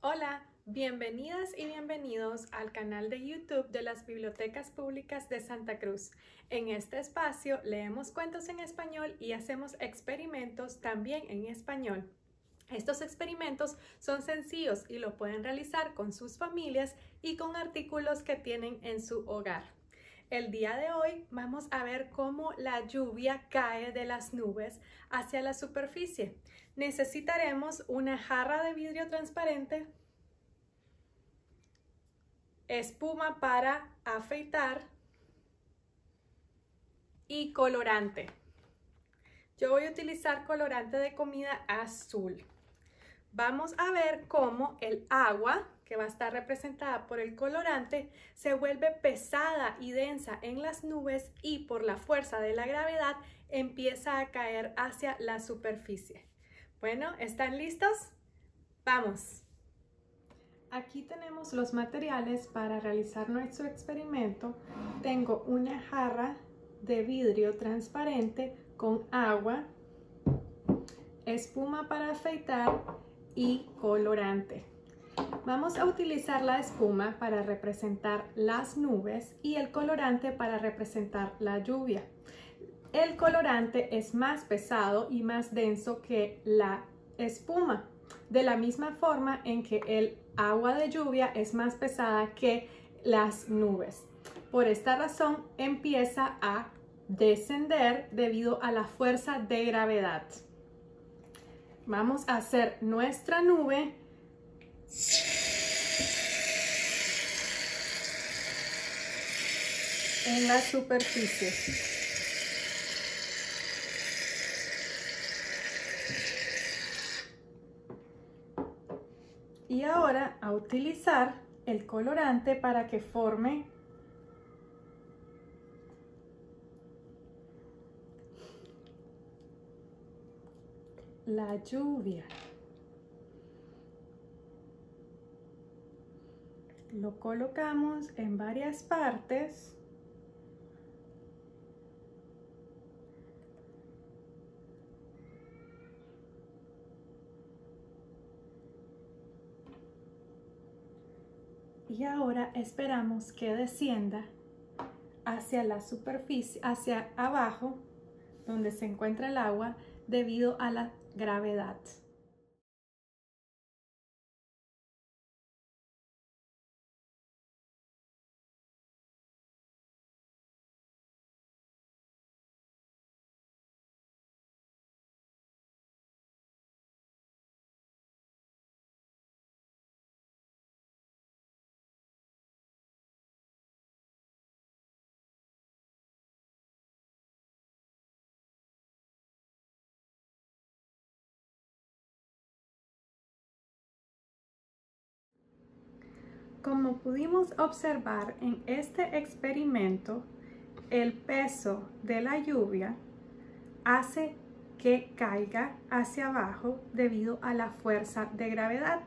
Hola, bienvenidas y bienvenidos al canal de YouTube de las Bibliotecas Públicas de Santa Cruz. En este espacio leemos cuentos en español y hacemos experimentos también en español. Estos experimentos son sencillos y lo pueden realizar con sus familias y con artículos que tienen en su hogar. El día de hoy vamos a ver cómo la lluvia cae de las nubes hacia la superficie. Necesitaremos una jarra de vidrio transparente, espuma para afeitar y colorante. Yo voy a utilizar colorante de comida azul. Vamos a ver cómo el agua que va a estar representada por el colorante, se vuelve pesada y densa en las nubes y por la fuerza de la gravedad empieza a caer hacia la superficie. Bueno, ¿están listos? ¡Vamos! Aquí tenemos los materiales para realizar nuestro experimento. Tengo una jarra de vidrio transparente con agua, espuma para afeitar y colorante. Vamos a utilizar la espuma para representar las nubes y el colorante para representar la lluvia. El colorante es más pesado y más denso que la espuma, de la misma forma en que el agua de lluvia es más pesada que las nubes. Por esta razón empieza a descender debido a la fuerza de gravedad. Vamos a hacer nuestra nube en la superficie. Y ahora a utilizar el colorante para que forme la lluvia. Lo colocamos en varias partes. Y ahora esperamos que descienda hacia la superficie, hacia abajo, donde se encuentra el agua, debido a la gravedad. Como pudimos observar en este experimento, el peso de la lluvia hace que caiga hacia abajo debido a la fuerza de gravedad.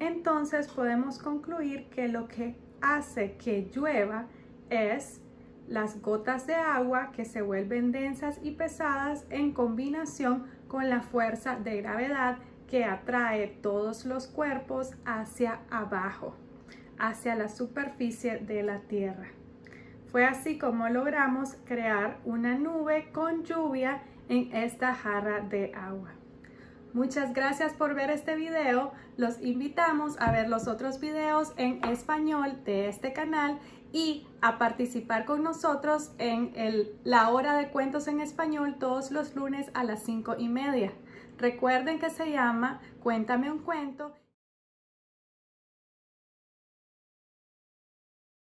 Entonces podemos concluir que lo que hace que llueva es las gotas de agua que se vuelven densas y pesadas en combinación con la fuerza de gravedad que atrae todos los cuerpos hacia abajo hacia la superficie de la Tierra. Fue así como logramos crear una nube con lluvia en esta jarra de agua. Muchas gracias por ver este video. Los invitamos a ver los otros videos en español de este canal y a participar con nosotros en la hora de cuentos en español todos los lunes a las cinco y media. Recuerden que se llama Cuéntame un cuento.